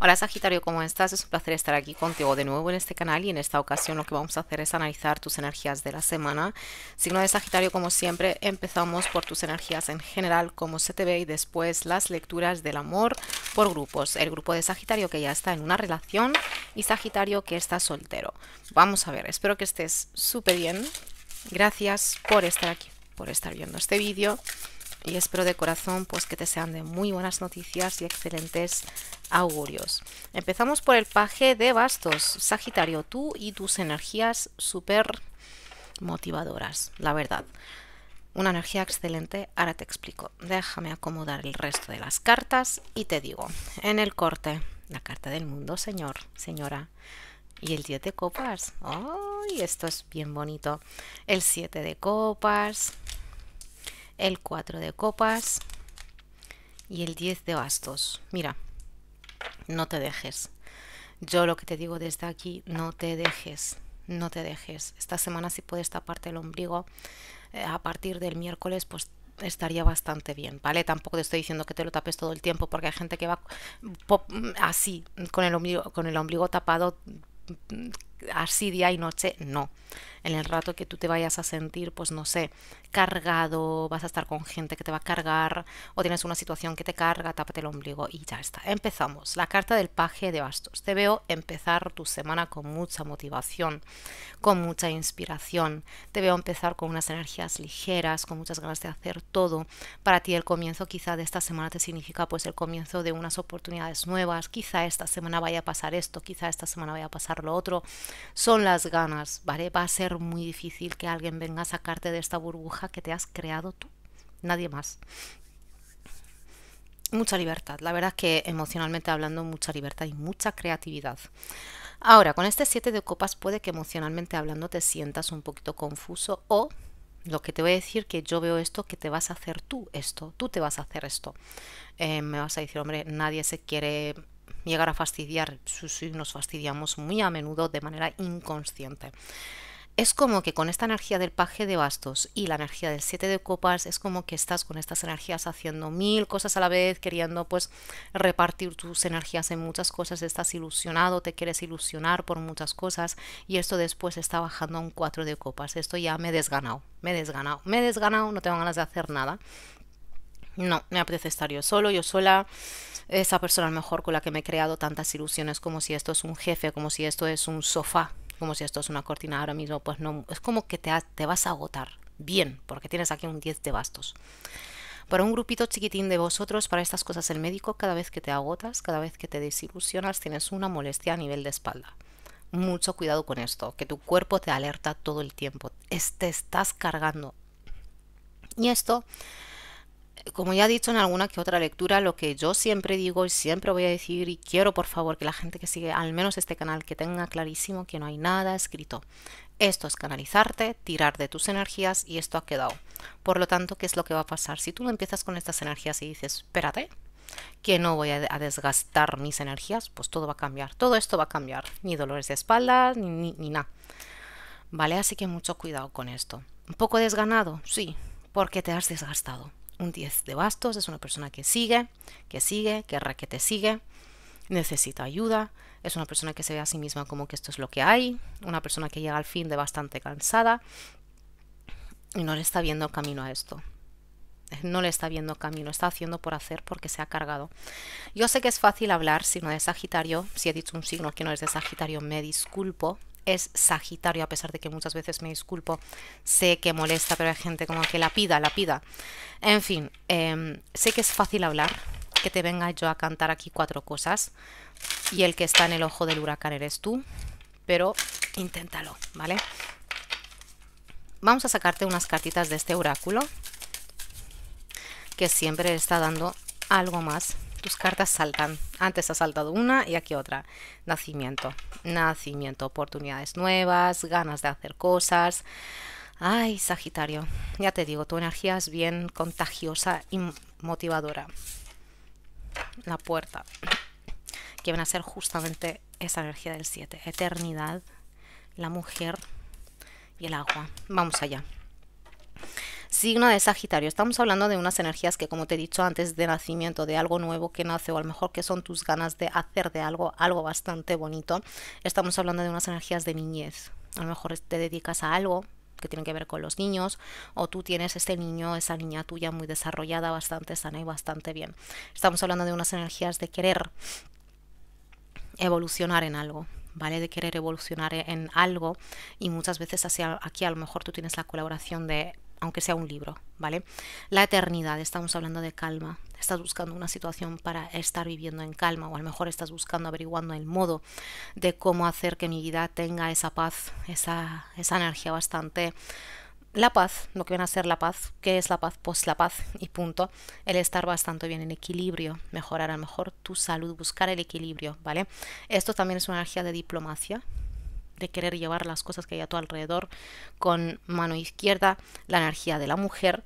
Hola Sagitario, ¿cómo estás? Es un placer estar aquí contigo de nuevo en este canal y en esta ocasión lo que vamos a hacer es analizar tus energías de la semana. Signo de Sagitario, como siempre, empezamos por tus energías en general, como se te ve, y después las lecturas del amor por grupos. El grupo de Sagitario que ya está en una relación y Sagitario que está soltero. Vamos a ver, espero que estés súper bien. Gracias por estar aquí, por estar viendo este vídeo y espero de corazón pues que te sean de muy buenas noticias y excelentes augurios. Empezamos por el paje de bastos. Sagitario, tú y tus energías súper motivadoras, la verdad. Una energía excelente, ahora te explico. Déjame acomodar el resto de las cartas y te digo, en el corte, la carta del mundo, señor, señora. Y el 10 de copas. ¡Ay! esto es bien bonito! El 7 de copas el 4 de copas y el 10 de bastos. Mira, no te dejes. Yo lo que te digo desde aquí, no te dejes, no te dejes. Esta semana si puedes taparte el ombligo, eh, a partir del miércoles pues estaría bastante bien, ¿vale? Tampoco te estoy diciendo que te lo tapes todo el tiempo porque hay gente que va así, con el con el ombligo tapado así día y noche, no en el rato que tú te vayas a sentir, pues no sé, cargado, vas a estar con gente que te va a cargar o tienes una situación que te carga, tápate el ombligo y ya está. Empezamos. La carta del paje de bastos. Te veo empezar tu semana con mucha motivación, con mucha inspiración. Te veo empezar con unas energías ligeras, con muchas ganas de hacer todo. Para ti el comienzo quizá de esta semana te significa pues el comienzo de unas oportunidades nuevas. Quizá esta semana vaya a pasar esto, quizá esta semana vaya a pasar lo otro. Son las ganas, ¿vale? Va a ser muy difícil que alguien venga a sacarte de esta burbuja que te has creado tú, nadie más. Mucha libertad, la verdad es que emocionalmente hablando, mucha libertad y mucha creatividad. Ahora, con este 7 de copas puede que emocionalmente hablando te sientas un poquito confuso o lo que te voy a decir que yo veo esto, que te vas a hacer tú esto, tú te vas a hacer esto. Eh, me vas a decir, hombre, nadie se quiere llegar a fastidiar, sí, nos fastidiamos muy a menudo de manera inconsciente es como que con esta energía del paje de bastos y la energía del siete de copas es como que estás con estas energías haciendo mil cosas a la vez, queriendo pues repartir tus energías en muchas cosas, estás ilusionado, te quieres ilusionar por muchas cosas y esto después está bajando a un cuatro de copas. Esto ya me he desganado, me he desganado, me he desganado, no tengo ganas de hacer nada. No, me apetece estar yo solo, yo sola, esa persona mejor con la que me he creado tantas ilusiones como si esto es un jefe, como si esto es un sofá como si esto es una cortina ahora mismo, pues no, es como que te, te vas a agotar bien, porque tienes aquí un 10 de bastos. Para un grupito chiquitín de vosotros, para estas cosas el médico, cada vez que te agotas, cada vez que te desilusionas, tienes una molestia a nivel de espalda. Mucho cuidado con esto, que tu cuerpo te alerta todo el tiempo, te estás cargando. Y esto como ya he dicho en alguna que otra lectura, lo que yo siempre digo y siempre voy a decir y quiero por favor que la gente que sigue al menos este canal que tenga clarísimo que no hay nada escrito. Esto es canalizarte, tirar de tus energías y esto ha quedado. Por lo tanto, ¿qué es lo que va a pasar? Si tú empiezas con estas energías y dices, espérate, que no voy a, desgastar mis energías, pues todo va a cambiar. Todo esto va a cambiar. Ni dolores de espalda, ni, ni, ni nada. ¿Vale? Así que mucho cuidado con esto. ¿Un poco desganado? Sí, porque te has desgastado un 10 de bastos, es una persona que sigue, que sigue, que que te sigue, necesita ayuda, es una persona que se ve a sí misma como que esto es lo que hay, una persona que llega al fin de bastante cansada y no le está viendo camino a esto. No le está viendo camino, está haciendo por hacer porque se ha cargado. Yo sé que es fácil hablar si no es Sagitario, si he dicho un signo que no es de Sagitario, me disculpo, es Sagitario, a pesar de que muchas veces me disculpo, sé que molesta, pero hay gente como que la pida, la pida. En fin, em, sé que es fácil hablar, que te venga yo a cantar aquí cuatro cosas y el que está en el ojo del huracán eres tú, pero inténtalo, ¿vale? Vamos a sacarte unas cartitas de este oráculo que siempre está dando algo más tus cartas saltan. Antes ha saltado una y aquí otra. Nacimiento, nacimiento, oportunidades nuevas, ganas de hacer cosas. Ay, Sagitario, ya te digo, tu energía es bien contagiosa y motivadora. La puerta, que van a ser justamente esa energía del 7. Eternidad, la mujer y el agua. Vamos allá. Signo de Sagitario. Estamos hablando de unas energías que, como te he dicho antes, de nacimiento, de algo nuevo que nace, o a lo mejor que son tus ganas de hacer de algo, algo bastante bonito. Estamos hablando de unas energías de niñez. A lo mejor te dedicas a algo que tiene que ver con los niños, o tú tienes este niño, esa niña tuya muy desarrollada, bastante sana y bastante bien. Estamos hablando de unas energías de querer evolucionar en algo, ¿vale? De querer evolucionar en algo y muchas veces hacia, aquí a lo mejor tú tienes la colaboración de aunque sea un libro, ¿vale? La eternidad, estamos hablando de calma, estás buscando una situación para estar viviendo en calma o a lo mejor estás buscando, averiguando el modo de cómo hacer que mi vida tenga esa paz, esa, esa energía bastante la paz, lo que viene a ser la paz, ¿qué es la paz? Pues la paz y punto. El estar bastante bien en equilibrio, mejorar a lo mejor tu salud, buscar el equilibrio, ¿vale? Esto también es una energía de diplomacia, de querer llevar las cosas que hay a tu alrededor con mano izquierda, la energía de la mujer,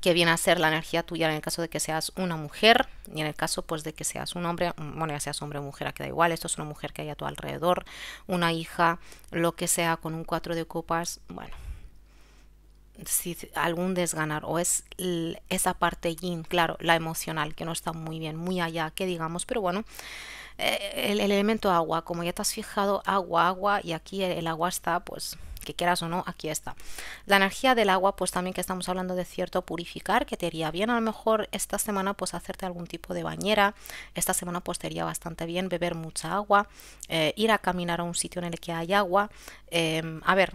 que viene a ser la energía tuya en el caso de que seas una mujer y en el caso pues de que seas un hombre, bueno ya seas hombre o mujer, aquí da igual, esto es una mujer que hay a tu alrededor, una hija, lo que sea con un cuatro de copas, bueno, si algún desganar o es esa parte yin, claro, la emocional, que no está muy bien, muy allá, que digamos, pero bueno, eh, el, elemento agua, como ya te has fijado, agua, agua, y aquí el, agua está, pues que quieras o no, aquí está. La energía del agua, pues también que estamos hablando de cierto purificar, que te iría bien a lo mejor esta semana pues hacerte algún tipo de bañera, esta semana pues te iría bastante bien beber mucha agua, eh, ir a caminar a un sitio en el que hay agua, em, a ver,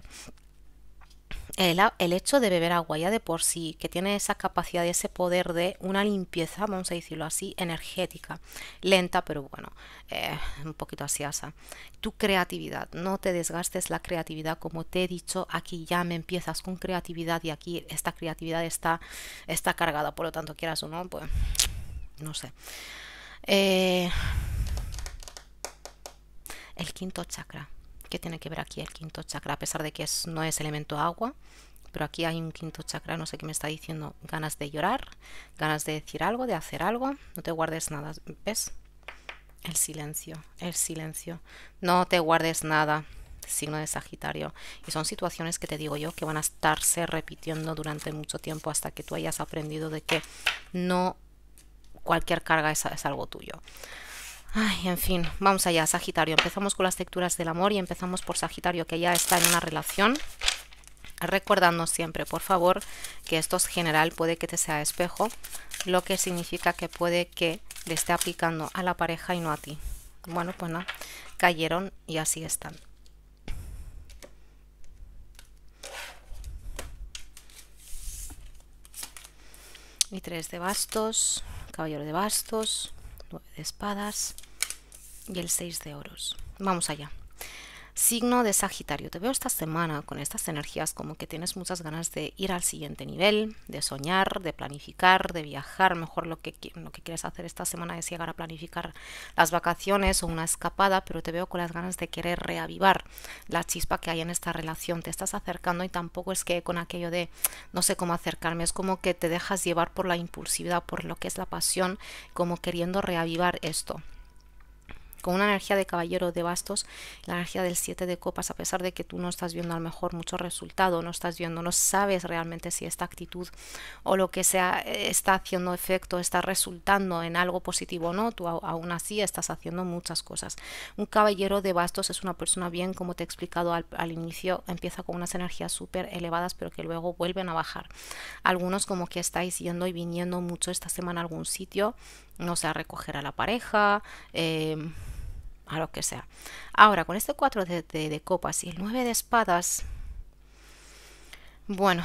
el, hecho de beber agua ya de por sí, que tiene esa capacidad y ese poder de una limpieza, vamos a decirlo así, energética, lenta, pero bueno, eh, un poquito asiasa. Tu creatividad, no te desgastes la creatividad, como te he dicho, aquí ya me empiezas con creatividad y aquí esta creatividad está, está cargada, por lo tanto, quieras o no, pues no sé. Eh, el quinto chakra. ¿Qué tiene que ver aquí el quinto chakra? A pesar de que no es elemento agua, pero aquí hay un quinto chakra, no sé qué me está diciendo, ganas de llorar, ganas de decir algo, de hacer algo, no te guardes nada, ¿ves? El silencio, el silencio, no te guardes nada, signo de Sagitario. Y son situaciones que te digo yo que van a estarse repitiendo durante mucho tiempo hasta que tú hayas aprendido de que no cualquier carga es algo tuyo. Ay, en fin, vamos allá, Sagitario. Empezamos con las lecturas del amor y empezamos por Sagitario, que ya está en una relación. Recordando siempre, por favor, que esto es general, puede que te sea espejo, lo que significa que puede que le esté aplicando a la pareja y no a ti. Bueno, pues no, cayeron y así están. Y tres de bastos, caballero de bastos, 9 de espadas y el 6 de oros. Vamos allá. Signo de Sagitario, te veo esta semana con estas energías como que tienes muchas ganas de ir al siguiente nivel, de soñar, de planificar, de viajar. Mejor lo que, lo que quieres hacer esta semana es llegar a planificar las vacaciones o una escapada, pero te veo con las ganas de querer reavivar la chispa que hay en esta relación. Te estás acercando y tampoco es que con aquello de no sé cómo acercarme, es como que te dejas llevar por la impulsividad, por lo que es la pasión, como queriendo reavivar esto con una energía de caballero de bastos, la energía del 7 de copas, a pesar de que tú no estás viendo a lo mejor mucho resultado, no estás viendo, no sabes realmente si esta actitud o lo que sea eh, está haciendo efecto, está resultando en algo positivo o no, tú aún así estás haciendo muchas cosas. Un caballero de bastos es una persona bien, como te he explicado al, al inicio, empieza con unas energías súper elevadas, pero que luego vuelven a bajar. Algunos como que estáis yendo y viniendo mucho esta semana a algún sitio, no sé, a recoger a la pareja, eh, a lo que sea. Ahora, con este 4 de, de copas y el 9 de espadas, bueno,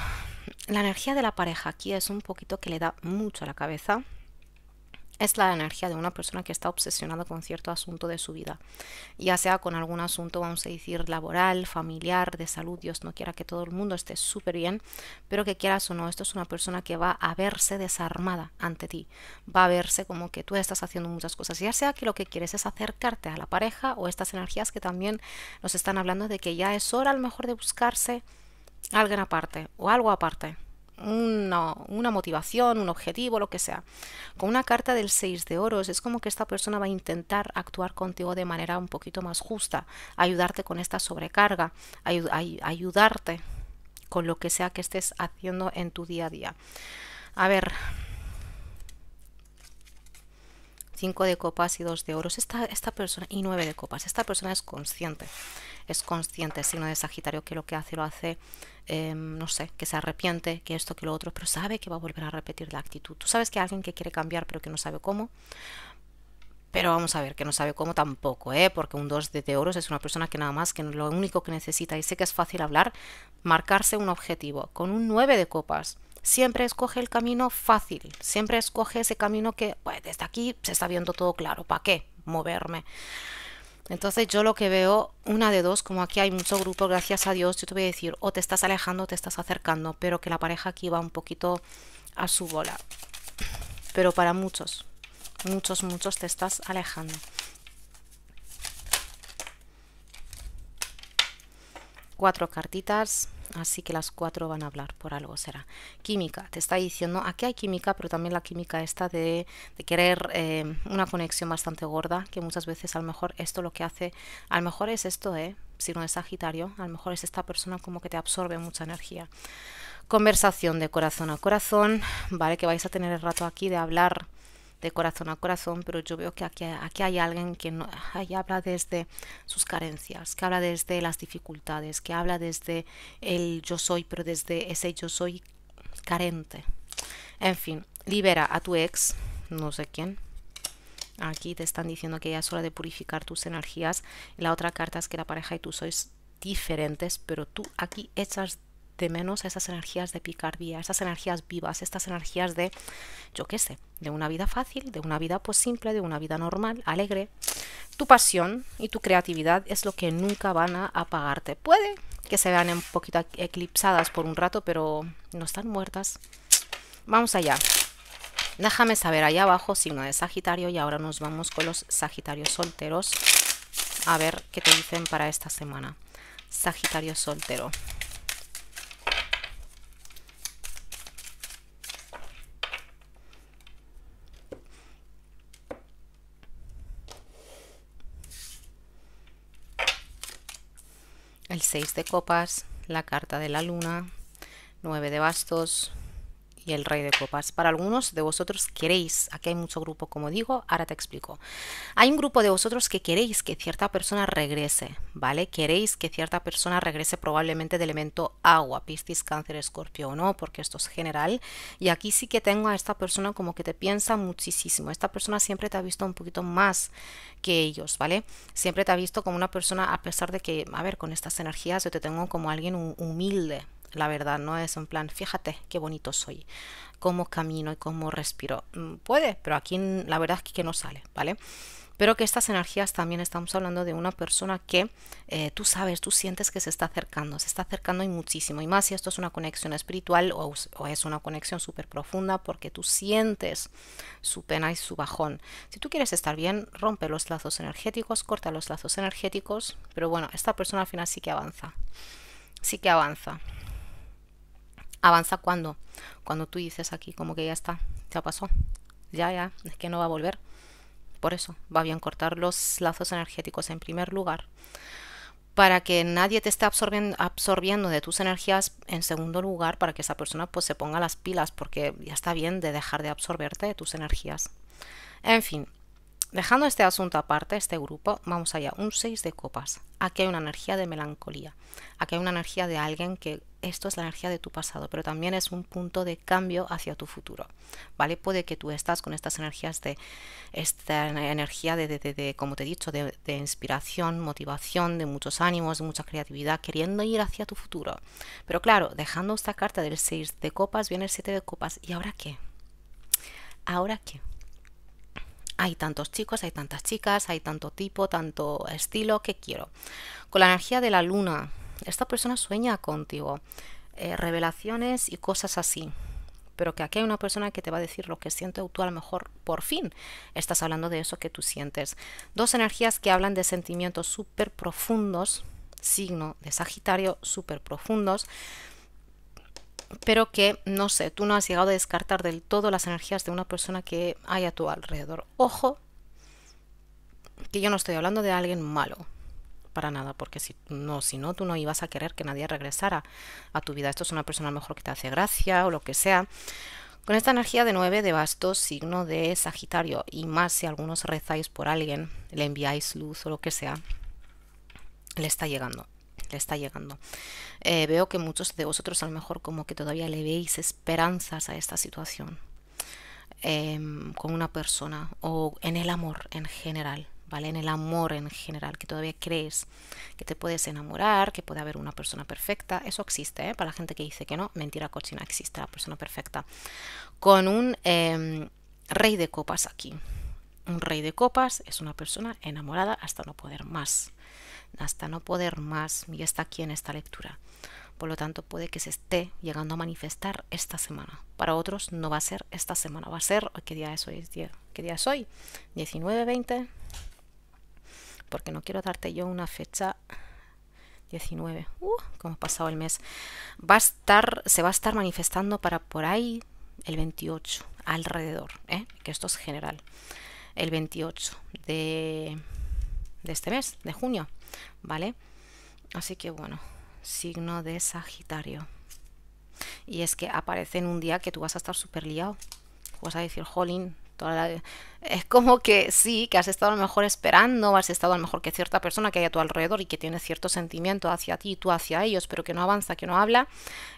la energía de la pareja aquí es un poquito que le da mucho a la cabeza es la energía de una persona que está obsesionada con cierto asunto de su vida, ya sea con algún asunto, vamos a decir, laboral, familiar, de salud, Dios no quiera que todo el mundo esté súper bien, pero que quieras o no, esto es una persona que va a verse desarmada ante ti, va a verse como que tú estás haciendo muchas cosas, ya sea que lo que quieres es acercarte a la pareja o estas energías que también nos están hablando de que ya es hora a lo mejor de buscarse alguien aparte o algo aparte una, una, motivación, un objetivo, lo que sea. Con una carta del 6 de oros es como que esta persona va a intentar actuar contigo de manera un poquito más justa, ayudarte con esta sobrecarga, ayudarte con lo que sea que estés haciendo en tu día a día. A ver, 5 de copas y 2 de oros. Esta, esta persona, y 9 de copas. Esta persona es consciente. Es consciente, signo de Sagitario, que lo que hace lo hace, em, no sé, que se arrepiente, que esto, que lo otro, pero sabe que va a volver a repetir la actitud. Tú sabes que alguien que quiere cambiar, pero que no sabe cómo. Pero vamos a ver, que no sabe cómo tampoco, ¿eh? Porque un 2 de, de oros es una persona que nada más, que lo único que necesita, y sé que es fácil hablar, marcarse un objetivo. Con un 9 de copas siempre escoge el camino fácil, siempre escoge ese camino que pues, desde aquí se está viendo todo claro, ¿para qué moverme? Entonces yo lo que veo, una de dos, como aquí hay mucho grupo, gracias a Dios, yo te voy a decir, o te estás alejando o te estás acercando, pero que la pareja aquí va un poquito a su bola. Pero para muchos, muchos, muchos te estás alejando. Cuatro cartitas. Así que las cuatro van a hablar, por algo será. Química, te está diciendo, aquí hay química, pero también la química esta de, querer eh, una conexión bastante gorda, que muchas veces a lo mejor esto lo que hace, a lo mejor es esto, ¿eh? si no es Sagitario, a lo mejor es esta persona como que te absorbe mucha energía. Conversación de corazón a corazón, ¿vale? Que vais a tener el rato aquí de hablar de corazón a corazón, pero yo veo que aquí, aquí hay alguien que no, habla desde sus carencias, que habla desde las dificultades, que habla desde el yo soy, pero desde ese yo soy carente. En fin, libera a tu ex, no sé quién. Aquí te están diciendo que ya es hora de purificar tus energías. la otra carta es que la pareja y tú sois diferentes, pero tú aquí echas de menos esas energías de picardía, esas energías vivas, estas energías de, yo qué sé, de una vida fácil, de una vida pues simple, de una vida normal, alegre. Tu pasión y tu creatividad es lo que nunca van a apagarte. Puede que se vean un poquito eclipsadas por un rato, pero no están muertas. Vamos allá. Déjame saber allá abajo, signo de Sagitario, y ahora nos vamos con los Sagitarios solteros. A ver qué te dicen para esta semana. Sagitario soltero. el 6 de copas, la carta de la luna, 9 de bastos, y el rey de copas. Para algunos de vosotros queréis, aquí hay mucho grupo como digo, ahora te explico. Hay un grupo de vosotros que queréis que cierta persona regrese, ¿vale? Queréis que cierta persona regrese probablemente de elemento agua, Piscis, Cáncer, Escorpio no, porque esto es general. Y aquí sí que tengo a esta persona como que te piensa muchísimo. Esta persona siempre te ha visto un poquito más que ellos, ¿vale? Siempre te ha visto como una persona, a pesar de que, a ver, con estas energías yo te tengo como alguien humilde, la verdad, no es en plan, fíjate qué bonito soy, cómo camino y cómo respiro. Mm, puede, pero aquí la verdad es que no sale, ¿vale? Pero que estas energías también estamos hablando de una persona que eh, tú sabes, tú sientes que se está acercando, se está acercando y muchísimo. Y más si esto es una conexión espiritual o, o es una conexión súper profunda porque tú sientes su pena y su bajón. Si tú quieres estar bien, rompe los lazos energéticos, corta los lazos energéticos. Pero bueno, esta persona al final sí que avanza. Sí que avanza. ¿Avanza cuando? Cuando tú dices aquí como que ya está, ya pasó, ya, ya, es que no va a volver. Por eso va bien cortar los lazos energéticos en primer lugar para que nadie te esté absorbiendo, de tus energías en segundo lugar para que esa persona pues se ponga las pilas porque ya está bien de dejar de absorberte de tus energías. En fin, Dejando este asunto aparte, este grupo, vamos allá, un 6 de copas. Aquí hay una energía de melancolía. Aquí hay una energía de alguien que esto es la energía de tu pasado, pero también es un punto de cambio hacia tu futuro. ¿Vale? Puede que tú estás con estas energías de esta energía de, de, como te he dicho, de, de, inspiración, motivación, de muchos ánimos, de mucha creatividad, queriendo ir hacia tu futuro. Pero claro, dejando esta carta del 6 de copas, viene el 7 de copas. ¿Y ahora qué? ¿Ahora qué? Hay tantos chicos, hay tantas chicas, hay tanto tipo, tanto estilo que quiero. Con la energía de la luna, esta persona sueña contigo, eh, revelaciones y cosas así. Pero que aquí hay una persona que te va a decir lo que siente tú a lo mejor por fin estás hablando de eso que tú sientes. Dos energías que hablan de sentimientos súper profundos, signo de Sagitario, súper profundos, pero que, no sé, tú no has llegado a descartar del todo las energías de una persona que hay a tu alrededor. Ojo, que yo no estoy hablando de alguien malo, para nada, porque si no, si no, tú no ibas a querer que nadie regresara a tu vida. Esto es una persona mejor que te hace gracia o lo que sea. Con esta energía de 9 de bastos, signo de Sagitario, y más si algunos rezáis por alguien, le enviáis luz o lo que sea, le está llegando, le está llegando. Eh, veo que muchos de vosotros a lo mejor como que todavía le veis esperanzas a esta situación em, con una persona o en el amor en general. ¿vale? En el amor en general, que todavía crees que te puedes enamorar, que puede haber una persona perfecta. Eso existe, ¿eh? Para la gente que dice que no, mentira cochina, existe la persona perfecta. Con un em, rey de copas aquí. Un rey de copas es una persona enamorada hasta no poder más. Hasta no poder más. Y está aquí en esta lectura. Por lo tanto, puede que se esté llegando a manifestar esta semana. Para otros no va a ser esta semana, va a ser, ¿qué día es hoy? ¿Qué día es hoy? 19, 20, porque no quiero darte yo una fecha 19. Uh, como ha pasado el mes. Va a estar, se va a estar manifestando para por ahí el 28, alrededor, ¿eh? que esto es general. El 28 de, de este mes, de junio, ¿vale? Así que bueno, signo de Sagitario. Y es que aparece en un día que tú vas a estar súper liado. Vas a decir, jolín, es como que sí, que has estado a lo mejor esperando, has estado a lo mejor que cierta persona que hay a tu alrededor y que tiene cierto sentimiento hacia ti y tú hacia ellos, pero que no avanza, que no habla,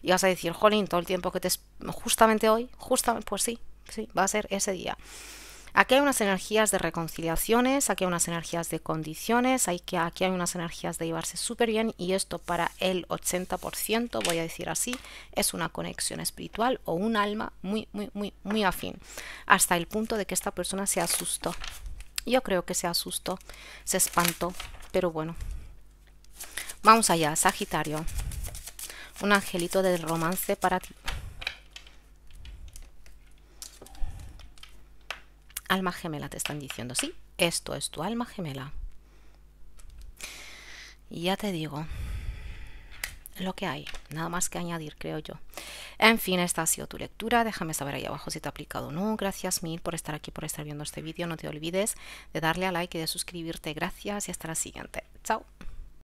y vas a decir, jolín, todo el tiempo que te... justamente hoy, justamente, pues sí, sí, va a ser ese día. Aquí hay unas energías de reconciliaciones, aquí hay unas energías de condiciones, aquí hay unas energías de llevarse súper bien y esto para el 80%, voy a decir así, es una conexión espiritual o un alma muy, muy, muy, muy afín, hasta el punto de que esta persona se asustó. Yo creo que se asustó, se espantó, pero bueno. Vamos allá, Sagitario. Un angelito del romance para ti. Alma gemela te están diciendo, sí, esto es tu alma gemela. Y ya te digo lo que hay, nada más que añadir, creo yo. En fin, esta ha sido tu lectura. Déjame saber ahí abajo si te ha aplicado o no. Gracias mil por estar aquí, por estar viendo este vídeo. No te olvides de darle a like y de suscribirte. Gracias y hasta la siguiente. Chao.